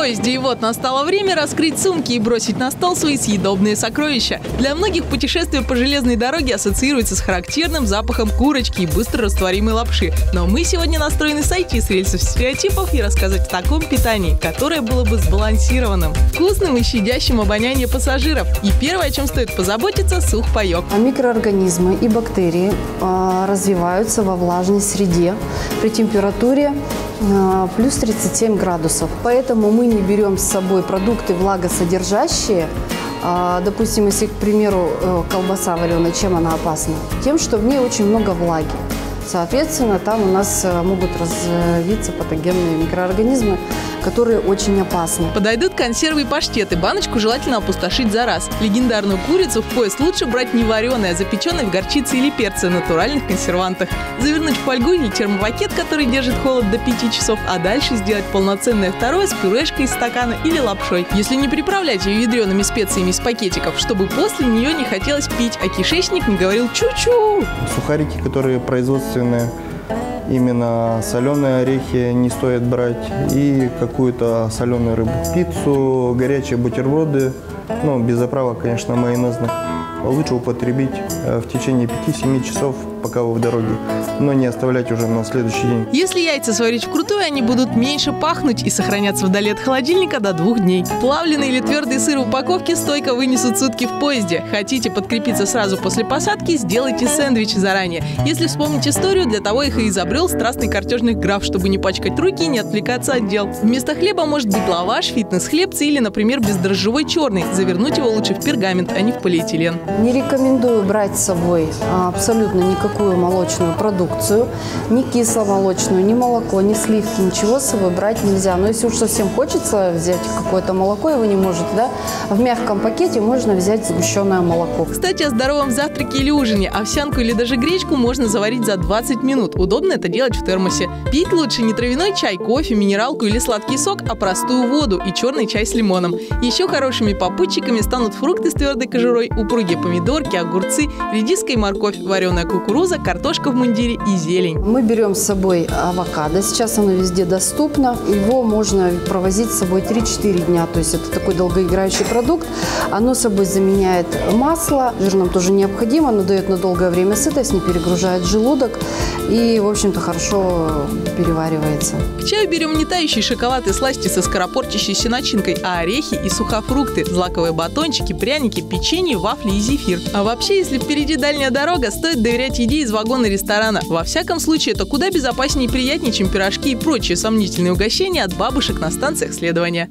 поезде, и вот настало время раскрыть сумки и бросить на стол свои съедобные сокровища. Для многих путешествие по железной дороге ассоциируется с характерным запахом курочки и быстро растворимой лапши. Но мы сегодня настроены сойти с рельсов стереотипов и рассказать о таком питании, которое было бы сбалансированным, вкусным и щадящим обоняние пассажиров. И первое, о чем стоит позаботиться – сухпайок. А микроорганизмы и бактерии э, развиваются во влажной среде при температуре плюс 37 градусов. Поэтому мы не берем с собой продукты влагосодержащие. Э, допустим, если, к примеру, э, колбаса вареная, чем она опасна? Тем, что в ней очень много влаги. Соответственно, там у нас э, могут развиться патогенные микроорганизмы, которые очень опасны. Подойдут консервы и паштеты. Баночку желательно опустошить за раз. Легендарную курицу в поезд лучше брать не вареной, а запеченной в горчице или перце, натуральных консервантах. Завернуть в фольгу или термопакет, который держит холод до 5 часов, а дальше сделать полноценное второе с пюрешкой из стакана или лапшой. Если не приправлять ее ядреными специями из пакетиков, чтобы после нее не хотелось пить, а кишечник не говорил чу-чу. Сухарики, которые производственные, именно соленые орехи не стоит брать и какую-то соленую рыбу. Пиццу, горячие бутерброды, ну, без заправок, конечно, майонезных. Лучше употребить э, в течение 5-7 часов пока вы в дороге, но не оставлять уже на следующий день. Если яйца сварить вкрутую, они будут меньше пахнуть и сохранятся вдали от холодильника до двух дней. Плавленый или твердый сыр в упаковке стойко вынесут сутки в поезде. Хотите подкрепиться сразу после посадки, сделайте сэндвичи заранее. Если вспомнить историю, для того их и изобрел страстный картежный граф, чтобы не пачкать руки и не отвлекаться от дел. Вместо хлеба может быть лаваш, фитнес-хлебцы или, например, бездрожжевой черный. Завернуть его лучше в пергамент, а не в полиэтилен. Не рекомендую брать с собой а, абсолютно никакого никакую молочную продукцию, ни кисломолочную, ни молоко, ни сливки, ничего с собой брать нельзя. Но если уж совсем хочется взять какое-то молоко, его не можете, да, в мягком пакете можно взять сгущенное молоко. Кстати, о здоровом завтраке или ужине. Овсянку или даже гречку можно заварить за 20 минут. Удобно это делать в термосе. Пить лучше не травяной чай, кофе, минералку или сладкий сок, а простую воду и черный чай с лимоном. Еще хорошими попутчиками станут фрукты с твердой кожурой, упругие помидорки, огурцы, редиска и морковь, вареная кукуруза, картошка в мундире и зелень. Мы берем с собой авокадо. Сейчас оно везде доступно. Его можно провозить с собой 3-4 дня. То есть это такой долгоиграющий продукт. Оно собой заменяет масло. Жир нам тоже необходимо. Оно дает на долгое время сытость, не перегружает желудок. И, в общем-то, хорошо переваривается. К чаю берем не тающий шоколад и сласти со скоропортящейся начинкой, а орехи и сухофрукты, злаковые батончики, пряники, печенье, вафли и зефир. А вообще, если впереди дальняя дорога, стоит доверять еде из вагона ресторана. Во всяком случае, это куда безопаснее и приятнее, чем пирожки и прочие сомнительные угощения от бабушек на станциях следования.